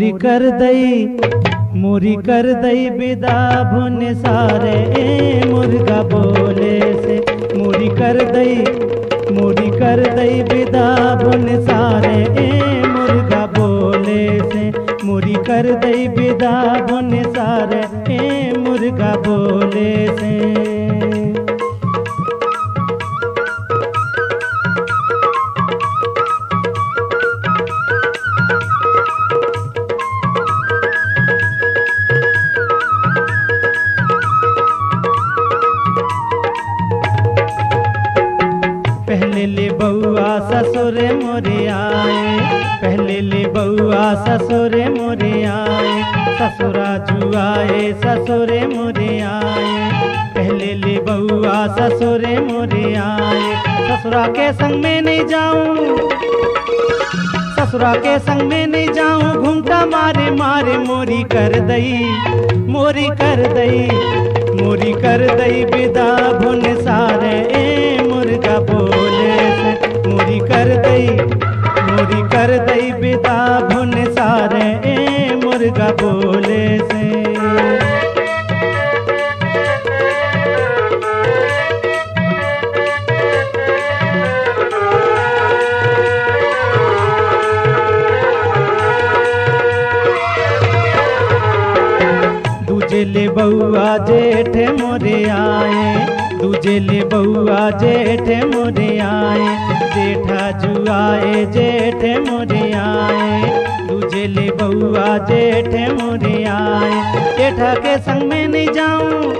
मोरी कर दई, मोरी कर दई बिदा भुन सारे। ए मुर्गा बोले से मोरी कर दई, मोरी कर दई बिदा भुन सारे। ए मुर्गा बोले से मोरी कर दई बिदा पहले ले बउआ ससुरे मोरे आए। पहले ले बउआ ससुरे मोरे आए। ससुरा जुआए, ससुरे मोरे आए। पहले ले बउआ ससुरे मोरे आए। ससुरा के संग में नहीं जाऊँ। ससुरा के संग में नहीं जाऊँ। घूमता मारे मारे मोरी कर दई। मोरी कर दई, मोरी कर दई विदा भुन सारे ले बउआ जेठ मोरे आए, दूजे ले बउआ जेठ मोरे आए, जेठा जुआए जेठ मोरे आए, दूजे ले बउआ जेठ मोरे आए। जेठा के संग में नहीं जाऊँ,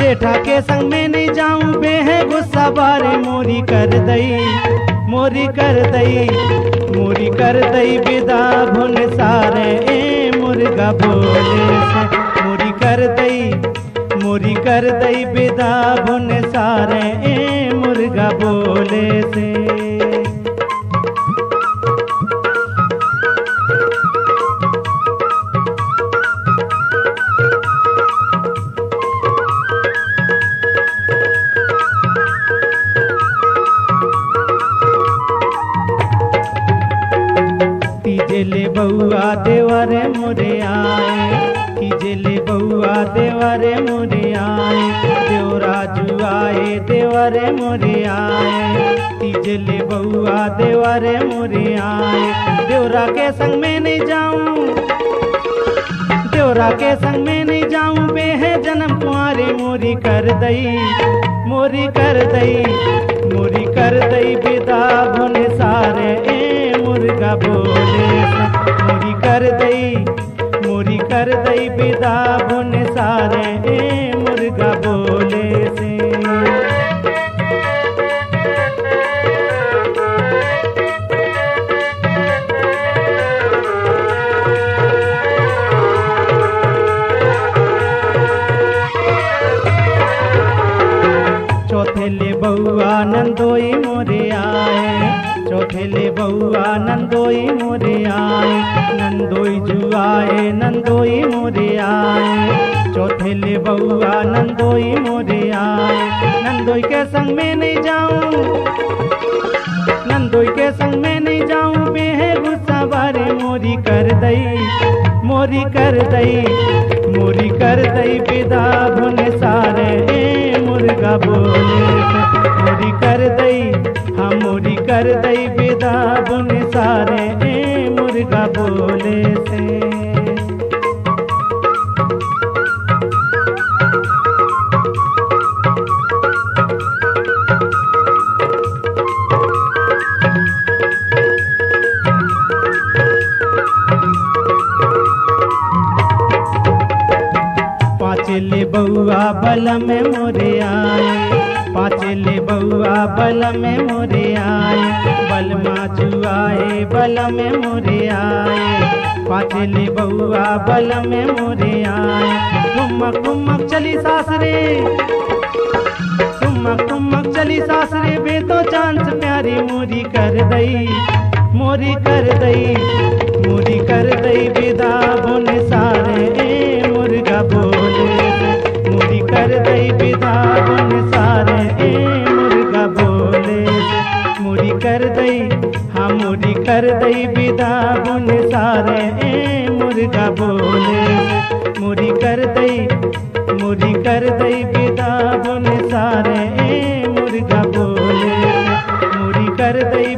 जेठा के संग में नहीं जाऊँ, बेहे गुस्सा बारे मोरी कर दई, मोरी कर दई, मोरी कर दई विदा भुन सारे। भोले बोले से मोरी कर दई, मोरी कर दई बेदा भुन सारे ए मुर्गा बोले से। तीजे ले बउआ देवरे मोरे आए। तीजे ले बउआ देवरे मोरे आए। देवरा जुआए देवरे मोरे आए। तीजे ले बउआ देवरे मोरे आए। देवरा के संग में नहीं जाऊँ। देवरा के संग में नहीं जाऊँ। बेहे जन्म कुआरे मोरी कर दई। मोरी कर दई, मोरी कर दई। विदा भुन सारे ए मुर्गा बोले। कर विदा भुन सारे ए मुर्गा बोले से। चौथे ले बउआ चौथे बउआ नंदोई मोरे आए, नंदोई जुआए, नंदोई मोरे आए। चौथे ले बउआ नंदोई मोरे आए, नंदोई के संग में नहीं जाऊँ। नंदोई के संग में नहीं जाऊँ, बेहे गुस्सा बारे मोरी कर दई, मोरी कर दई, मोरी कर दई विदा भुन सारे बल में मोरे आए। पाँचे ले बउआ बल में मोरे आए। बल माचुआए, बल में मोरे आए। पाँचे ले बउआ बल में मोरे आए। ठुमक ठुमक चली सासरे ठुमक ठुमक चली सासरे बे तो चांस प्यारी मोरी कर दई। मोरी कर दई, मोरी कर दई। दई हाँ कर दई विदा बुन सारे ए मुर्गा बोले मुरी कर दई मुरी कर दई विदा बुन सारे ए मुर्गा बोले मुरी कर दई